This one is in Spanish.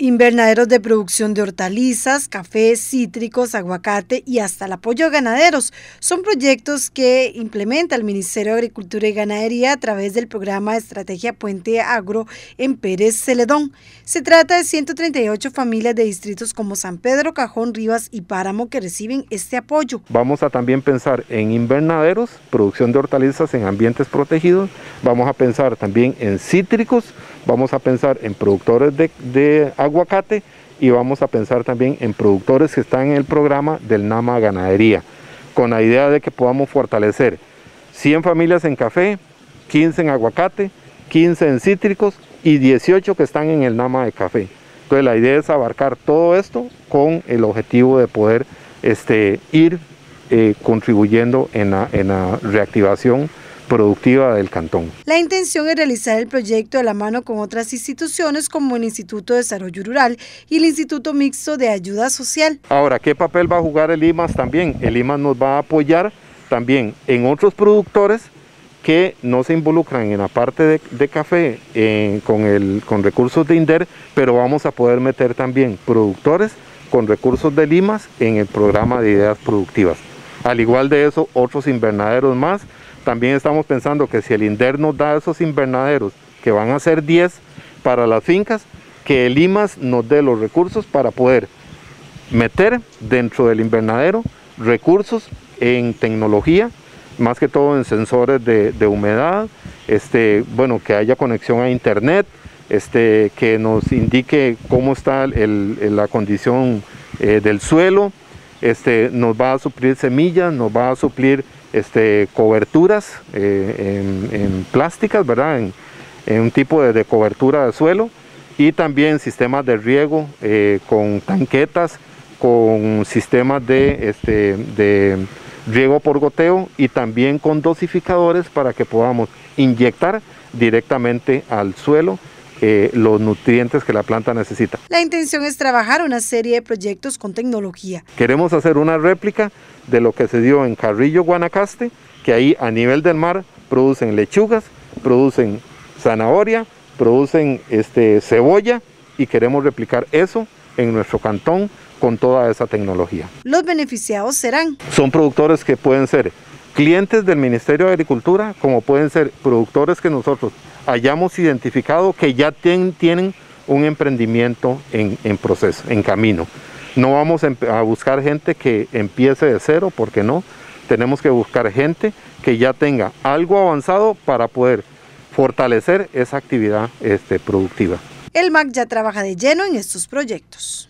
Invernaderos de producción de hortalizas, café, cítricos, aguacate y hasta el apoyo a ganaderos son proyectos que implementa el Ministerio de Agricultura y Ganadería a través del programa Estrategia Puente Agro en Pérez Celedón. Se trata de 138 familias de distritos como San Pedro, Cajón, Rivas y Páramo que reciben este apoyo. Vamos a también pensar en invernaderos, producción de hortalizas en ambientes protegidos. Vamos a pensar también en cítricos, vamos a pensar en productores de, aguacate y vamos a pensar también en productores que están en el programa del NAMA Ganadería, con la idea de que podamos fortalecer 100 familias en café, 15 en aguacate, 15 en cítricos y 18 que están en el NAMA de café. Entonces la idea es abarcar todo esto con el objetivo de poder este, ir eh, contribuyendo en la reactivación productiva del cantón. La intención es realizar el proyecto de la mano con otras instituciones como el Instituto de Desarrollo Rural y el Instituto Mixto de Ayuda Social. Ahora, ¿qué papel va a jugar el IMAS también? El IMAS nos va a apoyar también en otros productores que no se involucran en la parte de, de café eh, con, el, con recursos de INDER, pero vamos a poder meter también productores con recursos de Limas en el programa de ideas productivas. Al igual de eso, otros invernaderos más también estamos pensando que si el INDER nos da esos invernaderos, que van a ser 10 para las fincas, que el IMAS nos dé los recursos para poder meter dentro del invernadero recursos en tecnología, más que todo en sensores de, humedad, este, bueno, que haya conexión a internet, este, que nos indique cómo está el, la condición eh, del suelo, este, nos va a suplir semillas, nos va a suplir este, coberturas eh, en, plásticas, ¿verdad? En, un tipo de, cobertura de suelo y también sistemas de riego eh, con tanquetas, con sistemas de, este, de riego por goteo y también con dosificadores para que podamos inyectar directamente al suelo eh, los nutrientes que la planta necesita. La intención es trabajar una serie de proyectos con tecnología. Queremos hacer una réplica de lo que se dio en Carrillo, Guanacaste, que ahí a nivel del mar producen lechugas, producen zanahoria, producen este, cebolla y queremos replicar eso en nuestro cantón con toda esa tecnología. Los beneficiados serán. Son productores que pueden ser clientes del Ministerio de Agricultura, como pueden ser productores que nosotros hayamos identificado que ya tienen un emprendimiento en, proceso, en camino. No vamos a buscar gente que empiece de cero, porque no. Tenemos que buscar gente que ya tenga algo avanzado para poder fortalecer esa actividad este, productiva. El MAC ya trabaja de lleno en estos proyectos.